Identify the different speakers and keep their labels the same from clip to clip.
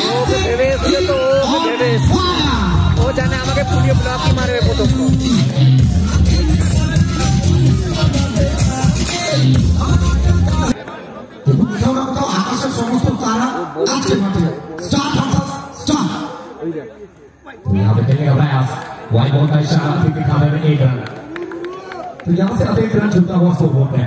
Speaker 1: ও ভেবে এসেছে। ও জানে আমাকে পুড়িয়ে ব্লকই মারবে প্রথম
Speaker 2: এবং কোথাও না কোথাও আকাশের সমস্ত তারা আছে মাঠে স্টার ভার্সাস স্টার
Speaker 3: तो यहाँ पे खेलने का प्रयास वाइड बॉल का इशारा फिर भी खाने में एक रन तो यहाँ से अब एक रन छूटा हुआ स्कोर बोर्ड है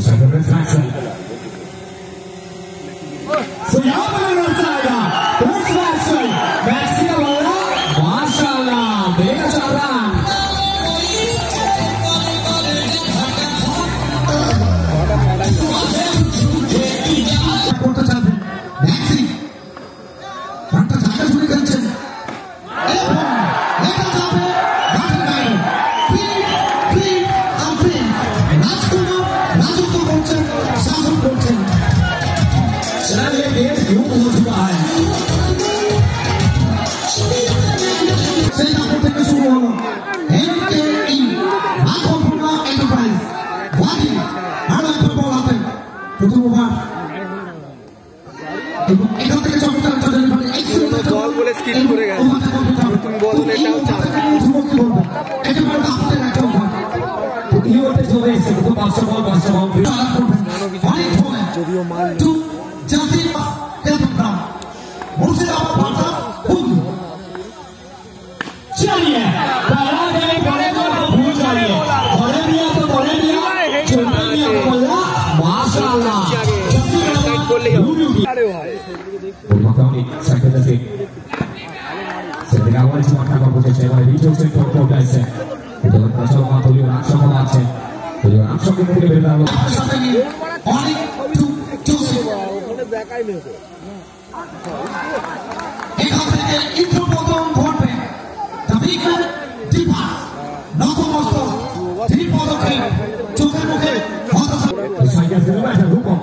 Speaker 2: 咱们开始。二，
Speaker 3: 加油！गेम यूं हो चुका है
Speaker 2: সেই নাটক থেকে শুরু হলো এনকেই মাখনপুরা এন্টারপ্রাইজ ওয়াকিং আরো একটা বল হাতে প্রথম ওভার এবং এখান থেকে চমৎকার একটা ডেলিভারি এক্সেলেন্ট একটা
Speaker 1: দল বলে skip করে গেছে।
Speaker 2: ওভারটা কমপ্লিট হবে।
Speaker 1: নতুন বল হলে এটাও চাপ।
Speaker 2: যুবক কি বলবো? একেবারে আপনাদের একটা ওভার
Speaker 3: तो ये होते जो है इससे तो पांच सौ बॉल पांच सौ बॉल
Speaker 2: চালান করবেন অনেক সময়
Speaker 1: যদিও মারল
Speaker 3: থাকার প্রচেষ্টা এবারে রিচেলসের থ্রো ফোর চাইছে তখন কাছেও না তলীয় রামসভা আছে তলীয় রামসভা
Speaker 2: থেকে বের হলো অনেক
Speaker 1: দেখাই নেই
Speaker 2: এখান থেকে একটু প্রথম ঘটবে দাবিকার ডিফান্স নতমস্ত ত্রিপদক্ষেপ চোখের মুখে
Speaker 3: সাইকেল সিনেমা রূপক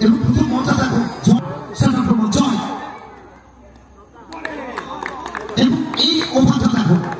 Speaker 3: এবং
Speaker 2: প্রথম মজা দেখো সাধারণ জয় এবং এই অবাধ দেখো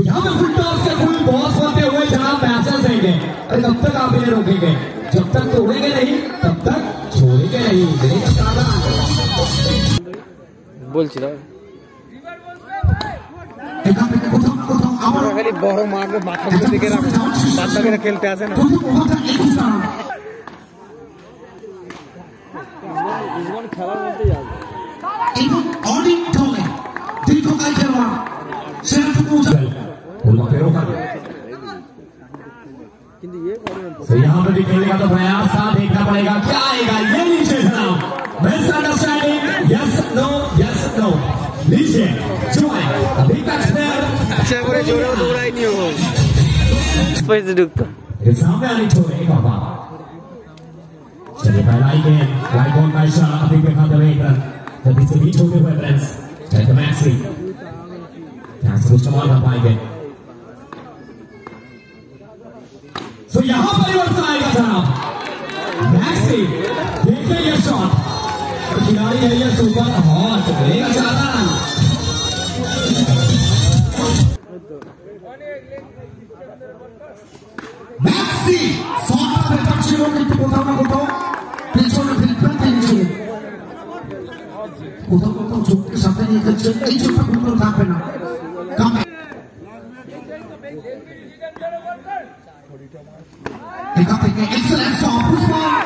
Speaker 3: यहाँ पे फुल टॉस के फुल बॉस बनते हुए जनाब मैचेस देंगे अरे कब तक आप इन्हें रोकेंगे जब तक तोड़ेंगे नहीं तब तक छोड़ेंगे नहीं देख ज्यादा
Speaker 1: বলছি না
Speaker 2: এখান থেকে কোথাও না কোথাও আবার
Speaker 1: ওরা খালি বড় মারবে মাথা উপর দিকে রাখো বাদ বাকিরা খেলতে আসে না
Speaker 2: প্রথম ওভারটা একুশ রান
Speaker 1: খেলার মধ্যেই আসবে
Speaker 2: এবং অনেক দলে দীর্ঘকাল খেলোয়াড় সেরাটুকু
Speaker 3: फूलपत्तियों का तो यहाँ पे भी खेलने तो प्रयास था देखना पड़ेगा क्या आएगा। ये लीजिए जनाब। Misunderstanding yes no yes no लीजिए जो है अभी तक
Speaker 1: अच्छा पूरे जोरों दूर आई नहीं हो पैसे दुखता
Speaker 3: ये सामने आने छोड़े बाबा चलिए पहला ही गेम लाइक ऑन का इशारा अभी देखा तो एक रन। जब इसके बीच होते हुए फ्रेंड्स जैक मैक्सी चांस कुछ और कर पाएँगे। तो यहाँ परिवर्तन आएगा जनाब मैक्सी देखते ये शॉट खिलाड़ी है ये सुपर हॉट ब्रेक चला मैक्सी
Speaker 2: सौदा विपक्षी लोग कितने बोलता हूँ बोलता पिछों में फिर क्या टेंशन उधर बोलता चुप के सामने निकल चल एक चुप पे बोलता हूँ ना এখান থেকে excellent shot পুষ্পন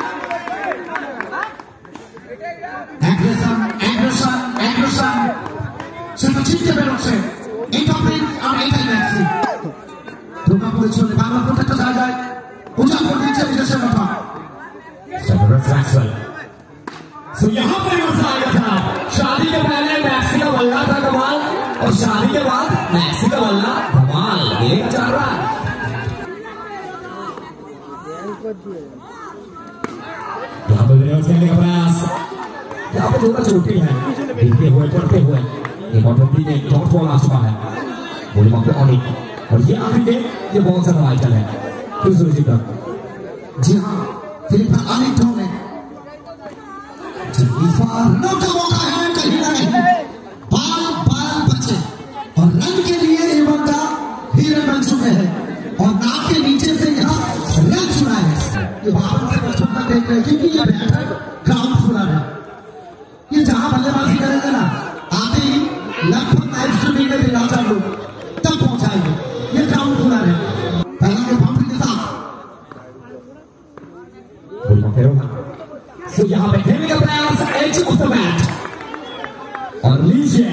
Speaker 2: aggression aggression aggression সেটা ছিটকে বেরোচ্ছে এইটা প্রিন্স আর এইটাই ম্যাক্সি ঢোকা পড়েছিল বাংলা প্রত্যেকটা জায়গায় উজাড় করে দিচ্ছে নিজের সেবাটা
Speaker 3: जबरदस्त मैक्सवेल सो यहाँ पर मजा आएगा था शादी के पहले मैक्सी का बल्ला था कमाल और शादी के बाद करने का प्रयास। यहाँ पे थोड़ा चोटी है, देखते हुए पढ़ते हुए एक और बंदी ने डॉट बॉल आ चुका है। बोली वहाँ पे ऑनिक और ये आखिरी गेम ये बहुत ज़्यादा वाइटल है। फिर सुरजीत तक
Speaker 2: जी हाँ फिलिप अनेक ढोंगे जी इस बार रनों का मौका है, कहीं ना कहीं बाल बाल बचे। और रन के लिए ये बंदा हीरे बन चुके हैं। और नाक के नीचे से यहाँ रन है ये बाहर से बच्चों का देख रहे क्योंकि ये बैटर ग्राउंड फुलर है ये जहाँ बल्लेबाजी करेंगे ना आते ही लगभग नाइट स्ट्रीमिंग में दिलाचा लोग तब पहुंचाएँगे ये ग्राउंड फुलर है पहला के बाउंड्री के साथ
Speaker 3: सो यहाँ पे खेलने का प्रयास एज ऑफ़ द बैट और लीजिए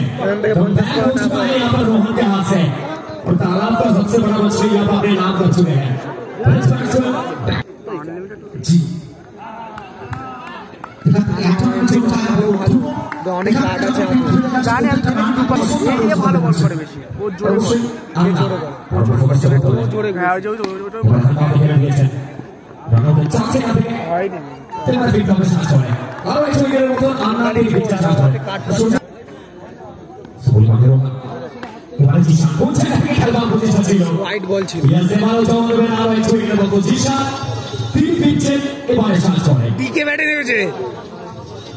Speaker 3: रोहन के हाथ से और तालाब का सबसे बड़ा मछली पर अपने नाम कर चुके हैं
Speaker 1: অনেক রাগ আছে জানে আমি ভেবেছি নিয়ে ভালো বল করে বেশি। ও জোরে বল। জোরে বল।
Speaker 3: ও জোরে বল
Speaker 1: ও জোরে হ্যাঁ ওই হোয়াইট বল। ছিল। ডিকে ব্যাটে নেমেছে।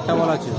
Speaker 4: একটা বল আছে।